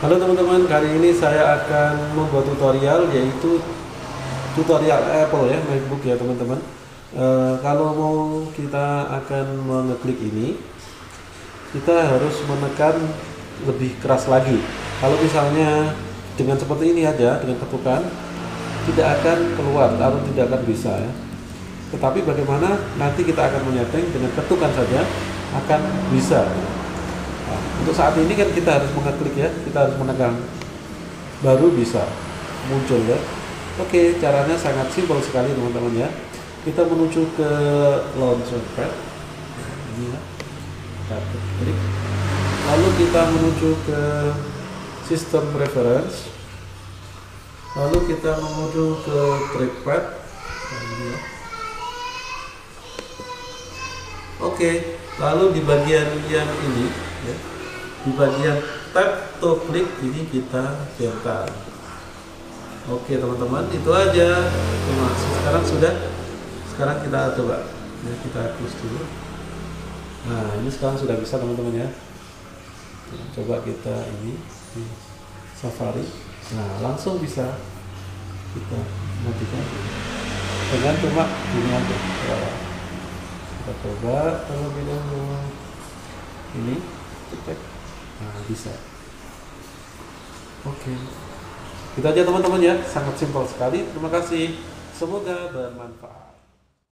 Halo teman-teman, kali ini saya akan membuat tutorial yaitu tutorial Apple ya, MacBook ya teman-teman. E, kalau mau kita akan mengeklik ini, kita harus menekan lebih keras lagi. Kalau misalnya dengan seperti ini aja, dengan ketukan, tidak akan keluar atau tidak akan bisa ya. Tetapi bagaimana nanti kita akan menyetting dengan ketukan saja akan bisa. Untuk saat ini kan kita harus mengeklik ya, kita harus menekan baru bisa muncul ya. Oke, caranya sangat simpel sekali teman-teman ya. Kita menuju ke launchpad. Ini ya. Klik. Lalu kita menuju ke sistem preference. Lalu kita menuju ke trackpad. Ini ya. Oke, lalu di bagian yang ini ya, di bagian tap to klik ini kita biarkan oke teman-teman itu aja. Kasih. sekarang sudah. Sekarang kita coba. Ya, kita hapus dulu. Nah ini sekarang sudah bisa teman-teman ya. Coba kita ini di Safari. Nah langsung bisa kita matikan. Dengan cuma ini aja. Kita coba terlebih dahulu. Ini bisa. Oke. Kita aja teman-teman ya. Sangat simpel sekali. Terima kasih. Semoga bermanfaat